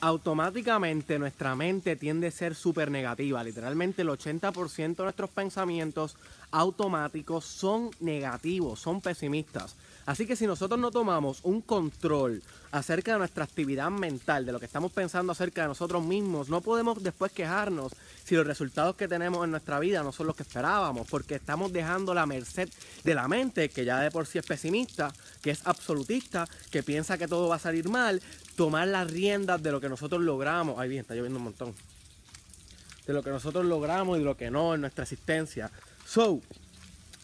automáticamente nuestra mente tiende a ser súper negativa. Literalmente el 80% de nuestros pensamientos automáticos son negativos, son pesimistas. Así que si nosotros no tomamos un control acerca de nuestra actividad mental, de lo que estamos pensando acerca de nosotros mismos, no podemos después quejarnos si los resultados que tenemos en nuestra vida no son los que esperábamos, porque estamos dejando la merced de la mente, que ya de por sí es pesimista, que es absolutista, que piensa que todo va a salir mal, tomar las riendas de lo que nosotros logramos. Ay, bien, está lloviendo un montón. De lo que nosotros logramos y de lo que no en nuestra existencia. So,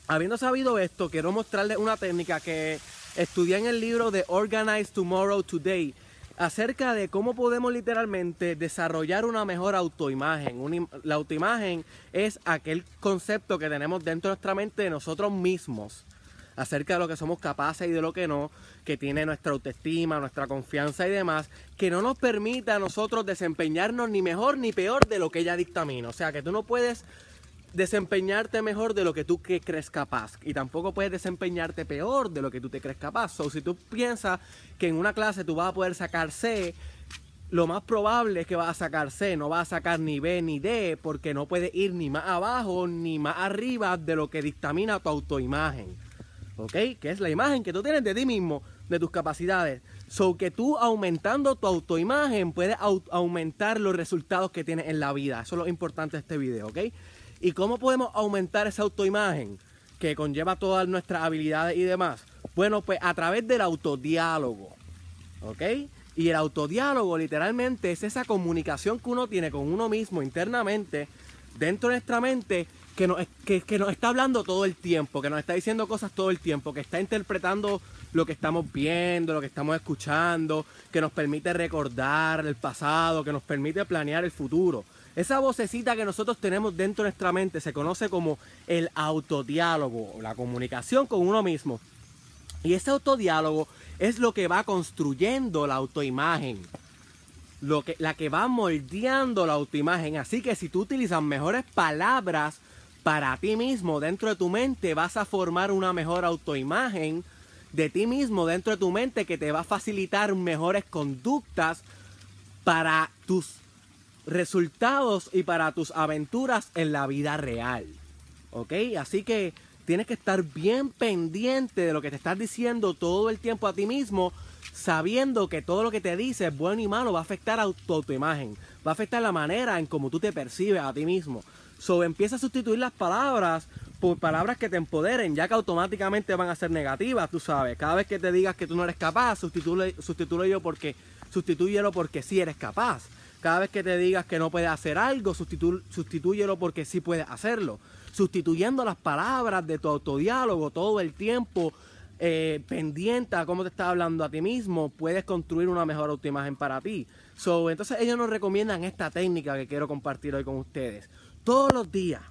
Habiendo sabido esto, quiero mostrarles una técnica que estudié en el libro de Organize Tomorrow Today acerca de cómo podemos literalmente desarrollar una mejor autoimagen. la autoimagen es aquel concepto que tenemos dentro de nuestra mente de nosotros mismos acerca de lo que somos capaces y de lo que no, que tiene nuestra autoestima, nuestra confianza y demás, que no nos permite a nosotros desempeñarnos ni mejor ni peor de lo que ella dictamina. O sea, que tú no puedes desempeñarte mejor de lo que tú crees capaz. Y tampoco puedes desempeñarte peor de lo que tú te crees capaz. O si tú piensas que en una clase tú vas a poder sacar C, lo más probable es que vas a sacar C, no vas a sacar ni B ni D, porque no puedes ir ni más abajo ni más arriba de lo que dictamina tu autoimagen. ¿Ok? Que es la imagen que tú tienes de ti mismo, de tus capacidades. So que tú aumentando tu autoimagen puedes aumentar los resultados que tienes en la vida. Eso es lo importante de este video, ¿ok? ¿Y cómo podemos aumentar esa autoimagen que conlleva todas nuestras habilidades y demás? Bueno, pues a través del autodiálogo. ¿Ok? Y el autodiálogo literalmente es esa comunicación que uno tiene con uno mismo internamente, dentro de nuestra mente, que nos, que, que nos está hablando todo el tiempo, que nos está diciendo cosas todo el tiempo, que está interpretando lo que estamos viendo, lo que estamos escuchando, que nos permite recordar el pasado, que nos permite planear el futuro. Esa vocecita que nosotros tenemos dentro de nuestra mente se conoce como el autodiálogo, la comunicación con uno mismo. Y ese autodiálogo es lo que va construyendo la autoimagen. Lo que, la que va moldeando la autoimagen. Así que si tú utilizas mejores palabras para ti mismo dentro de tu mente, vas a formar una mejor autoimagen de ti mismo dentro de tu mente que te va a facilitar mejores conductas para tus resultados y para tus aventuras en la vida real. ¿Ok? Así que tienes que estar bien pendiente de lo que te estás diciendo todo el tiempo a ti mismo, sabiendo que todo lo que te dices, bueno y malo, va a afectar a tu autoimagen, va a afectar la manera en cómo tú te percibes a ti mismo. So, empieza a sustituir las palabras por palabras que te empoderen, ya que automáticamente van a ser negativas, tú sabes. Cada vez que te digas que tú no eres capaz, sustituye, porque, sustituyelo porque sí eres capaz. Cada vez que te digas que no puedes hacer algo, sustitúyelo porque sí puedes hacerlo. Sustituyendo las palabras de tu autodiálogo todo el tiempo, eh, pendiente a cómo te estás hablando a ti mismo, puedes construir una mejor autoimagen para ti. So, entonces ellos nos recomiendan esta técnica que quiero compartir hoy con ustedes. Todos los días,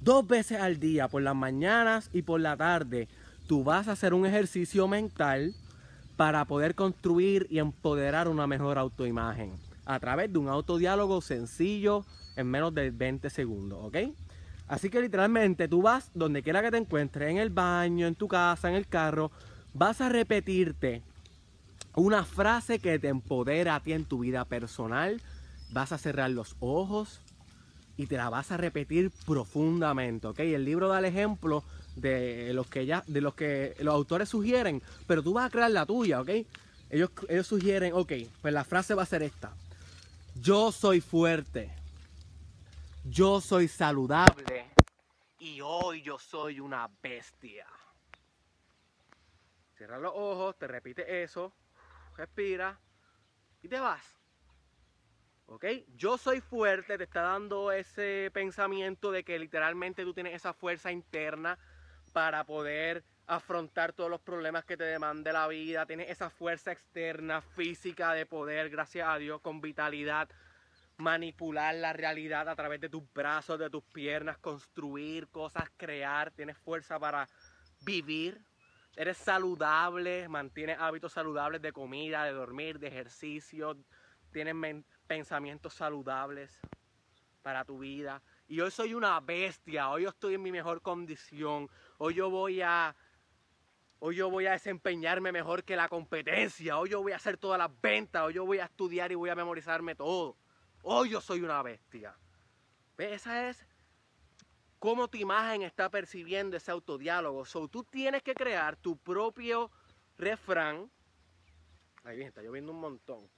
dos veces al día, por las mañanas y por la tarde, tú vas a hacer un ejercicio mental para poder construir y empoderar una mejor autoimagen a través de un autodiálogo sencillo en menos de 20 segundos, ¿ok? Así que literalmente tú vas donde quiera que te encuentres, en el baño, en tu casa, en el carro, vas a repetirte una frase que te empodera a ti en tu vida personal, vas a cerrar los ojos y te la vas a repetir profundamente, ¿ok? El libro da el ejemplo de los que ya, de los que los autores sugieren, pero tú vas a crear la tuya, ¿ok? Ellos, ellos sugieren, ok, pues la frase va a ser esta. Yo soy fuerte. Yo soy saludable. Y hoy yo soy una bestia. Cierra los ojos, te repite eso, respira y te vas. ¿Ok? Yo soy fuerte, te está dando ese pensamiento de que literalmente tú tienes esa fuerza interna para poder afrontar todos los problemas que te demande la vida, tienes esa fuerza externa, física de poder, gracias a Dios, con vitalidad, manipular la realidad a través de tus brazos, de tus piernas, construir cosas, crear, tienes fuerza para vivir, eres saludable, mantienes hábitos saludables de comida, de dormir, de ejercicio, tienes pensamientos saludables para tu vida. Y hoy soy una bestia, hoy yo estoy en mi mejor condición, hoy yo voy a Hoy yo voy a desempeñarme mejor que la competencia. Hoy yo voy a hacer todas las ventas. Hoy yo voy a estudiar y voy a memorizarme todo. Hoy yo soy una bestia. ¿Ves? Esa es cómo tu imagen está percibiendo ese autodiálogo. So, tú tienes que crear tu propio refrán. Ahí bien, está lloviendo un montón.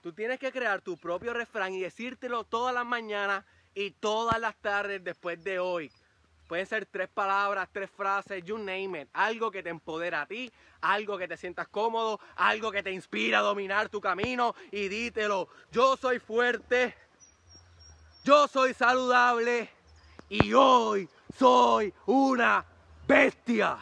Tú tienes que crear tu propio refrán y decírtelo todas las mañanas y todas las tardes después de hoy. Pueden ser tres palabras, tres frases, you name it. Algo que te empodera a ti, algo que te sientas cómodo, algo que te inspira a dominar tu camino y dítelo. Yo soy fuerte, yo soy saludable y hoy soy una bestia.